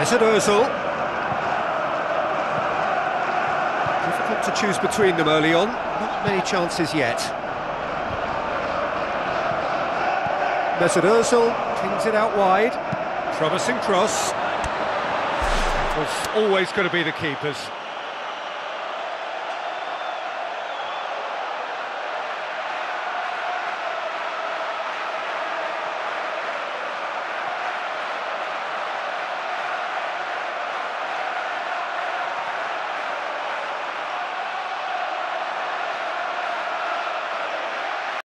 Mesut Ozil. Difficult to choose between them early on. Not many chances yet. Mesut Ozil pings it out wide. Promising cross. Was always going to be the keeper's.